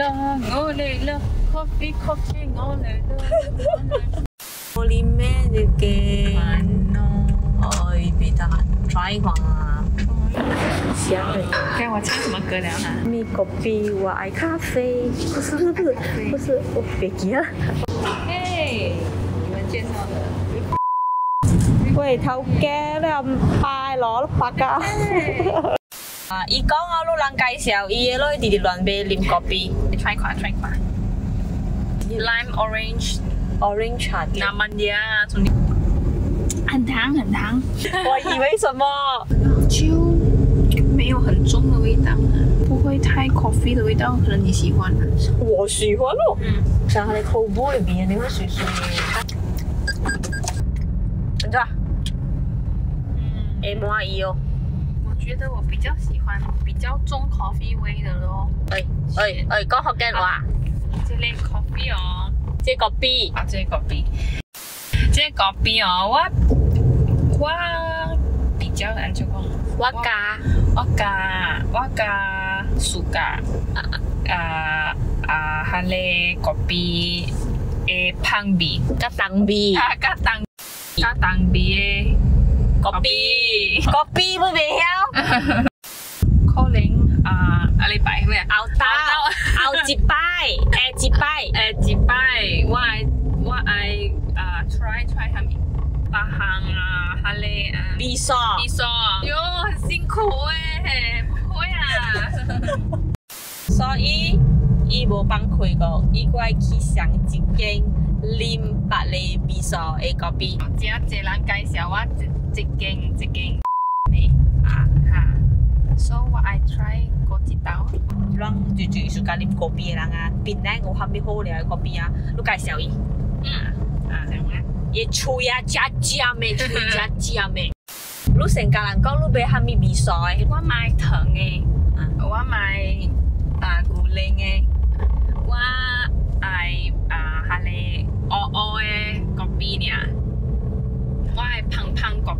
啦，我嚟啦，coffee coffee 我嚟啦。我里面的给，哦，哎，别打，try 一下啊。香的。看我唱什么歌了哈？米咖啡，我爱咖啡。不是不是我别急了。嘿，你们介绍的。喂，头家你又唔拜攞八家？啊，伊讲我路人介绍，伊个路直直乱买啉咖啡。你 try 看，try 看。Lime orange Orange 茶店。namanya 从很糖很糖，我以为什么？就没有很重的味道啊，不会太 coffee 的味道，可能你喜欢啊。我喜欢咯。嗯，像它的口部里边，你会水水的。怎么？嗯，哎，满意哦。我觉得我比较喜欢比较重 coffee 味的咯。哎哎哎，讲福建话。这类 coffee 哦，这个比啊，这个 coffee，这个 coffee 哦，我我比较安怎讲？我加我加我加 suka 啊啊，哈嘞 kopi 诶香味，加糖味，啊加糖加糖味诶咖啡，咖啡不袂晓。可能啊阿里拜咩？后头后一摆，下一摆，诶一摆我爱我爱啊 try try 下面八行啊哈嘞啊。味素，你说哟，很辛苦哎，不会啊。所以伊无放开过，伊过来去上一间啉别个味素的咖啡。这一个人介绍我一一间一间 So 我愛 try 果支茶，你講住住依家飲果杯啦～啊，品嚐我喝咩好咧？果杯啊，你介紹下。嗯，啊，點啊？越粗越正，正咩？越粗越正，正咩？你成家人講你俾咩味數？我買糖嘅，我買大骨零嘅，我係啊嚡，O O 嘅果杯呢？我係胖胖果。